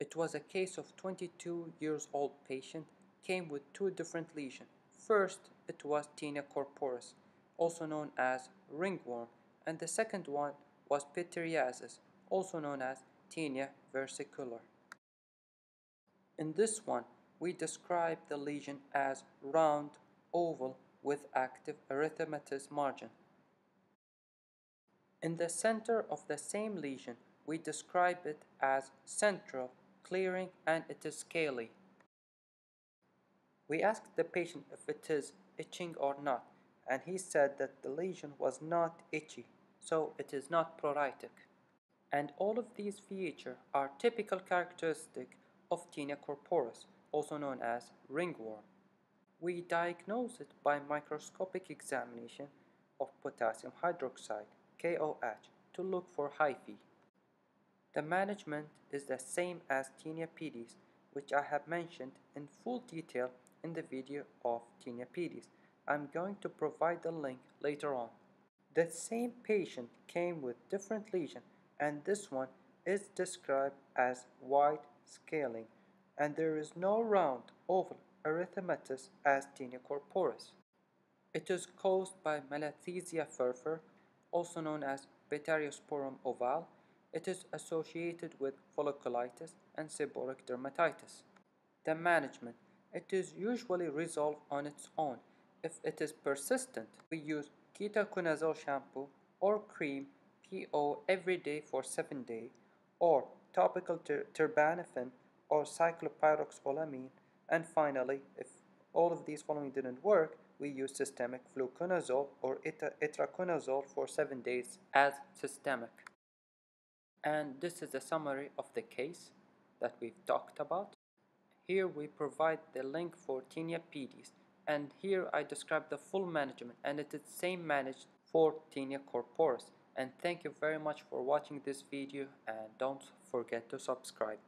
It was a case of 22 years old patient came with two different lesions. First, it was tinea corporis, also known as ringworm, and the second one was pityriasis, also known as tinea versicolor. In this one, we describe the lesion as round, oval, with active erythematous margin. In the center of the same lesion, we describe it as central, clearing, and it is scaly. We asked the patient if it is itching or not, and he said that the lesion was not itchy, so it is not pruritic. And all of these features are typical characteristic of tinea corporis, also known as ringworm. We diagnose it by microscopic examination of potassium hydroxide, KOH, to look for hyphae. The management is the same as tinea pedis, which I have mentioned in full detail in the video of tinea pedis. I'm going to provide the link later on. The same patient came with different lesion and this one is described as white scaling and there is no round oval erythematous as tinea corporis. It is caused by Malassezia furfur, also known as Pityrosporum ovale. It is associated with folliculitis and seborrheic dermatitis. The management it is usually resolved on its own. If it is persistent, we use ketoconazole shampoo or cream PO every day for 7 days or topical ter terbinafine or ciclopirox olamine and finally if all of these following didn't work we use systemic fluconazole or itraconazole for 7 days as systemic. And this is a summary of the case that we've talked about. Here we provide the link for tinea pedis and here I describe the full management and it is the same managed for tinea corporis and thank you very much for watching this video and don't forget to subscribe.